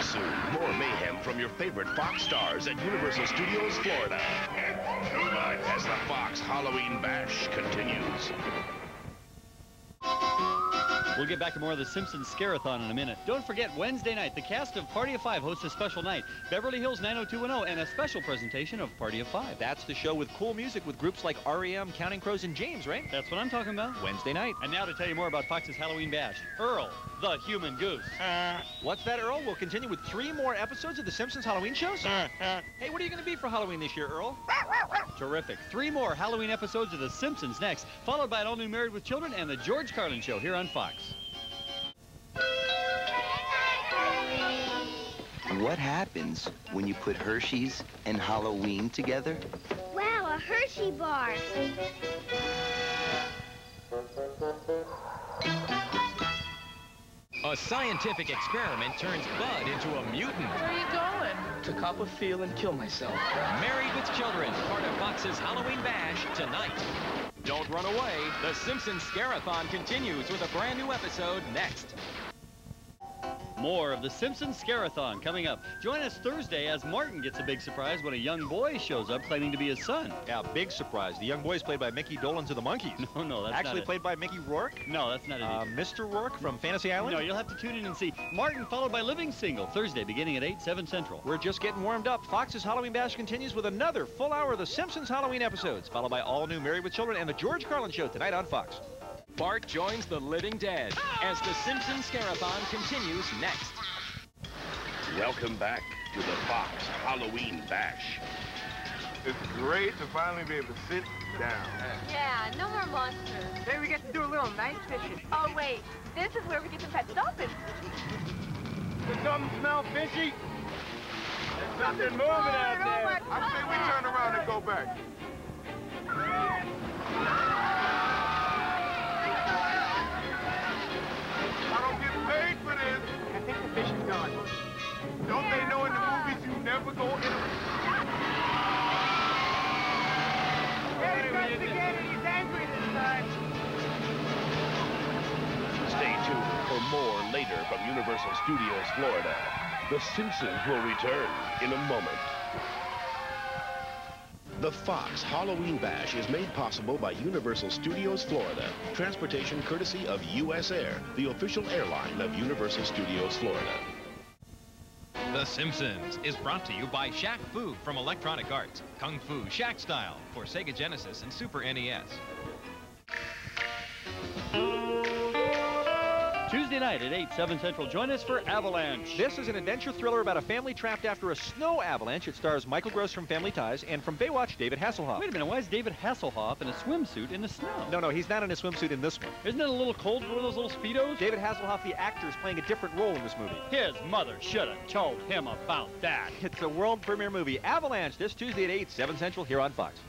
Back soon. More mayhem from your favorite Fox stars at Universal Studios Florida. As the Fox Halloween Bash continues. We'll get back to more of the Simpsons Scarathon in a minute. Don't forget, Wednesday night, the cast of Party of Five hosts a special night. Beverly Hills 90210 and a special presentation of Party of Five. That's the show with cool music with groups like REM, Counting Crows, and James, right? That's what I'm talking about. Wednesday night. And now to tell you more about Fox's Halloween Bash, Earl, the human goose. Uh-huh. What's that, Earl? We'll continue with three more episodes of the Simpsons Halloween shows? Uh-huh. hey, what are you going to be for Halloween this year, Earl? Terrific. Three more Halloween episodes of The Simpsons next, followed by an all-new Married with Children and the George Carlin Show here on Fox. What happens when you put Hershey's and Halloween together? Wow, a Hershey bar. A scientific experiment turns Bud into a mutant. Where are you going? To Copperfield and kill myself. Married with Children, part of Fox's Halloween Bash tonight. Don't run away. The Simpsons Scarathon continues with a brand new episode next. More of the Simpsons Scarathon coming up. Join us Thursday as Martin gets a big surprise when a young boy shows up claiming to be his son. Yeah, big surprise. The young boy is played by Micky Dolenz to the Monkees. No, no, that's Actually played by Mickey Rourke. No, that's not it. Uh. Mr. Roarke from Fantasy Island. no, you'll have to tune in and see Martin followed by Living Single Thursday beginning at 8, 7 Central. We're just getting warmed up. Fox's Halloween Bash continues with another full hour of the Simpsons Halloween episodes, followed by all new Married with Children and the George Carlin Show tonight on Fox. Bart joins the living dead as the Simpsons Scarathon continues next. Welcome back to the Fox Halloween Bash. It's great to finally be able to sit down. Yeah, no more monsters. Maybe we get to do a little night fishing. Oh, wait. This is where we get to pet the dolphins. Does something smell fishy? There's something moving out oh, there. Oh, I say we turn around and go back. Tuned for more later from Universal Studios Florida. The Simpsons will return in a moment. The Fox Halloween Bash is made possible by Universal Studios Florida. Transportation courtesy of U.S. Air, the official airline of Universal Studios Florida. The Simpsons is brought to you by Shaq Fu from Electronic Arts. Kung Fu Shaq Style for Sega Genesis and Super NES. Tuesday night at 8, 7 Central. Join us for Avalanche. This is an adventure thriller about a family trapped after a snow avalanche. It stars Michael Gross from Family Ties and from Baywatch, David Hasselhoff. Wait a minute, why is David Hasselhoff in a swimsuit in the snow? No, no, he's not in a swimsuit in this one. Isn't it a little cold for one of those little Speedos? David Hasselhoff, the actor, is playing a different role in this movie. His mother should have told him about that. It's a world premiere movie, Avalanche, this Tuesday at 8, 7 Central, here on Fox.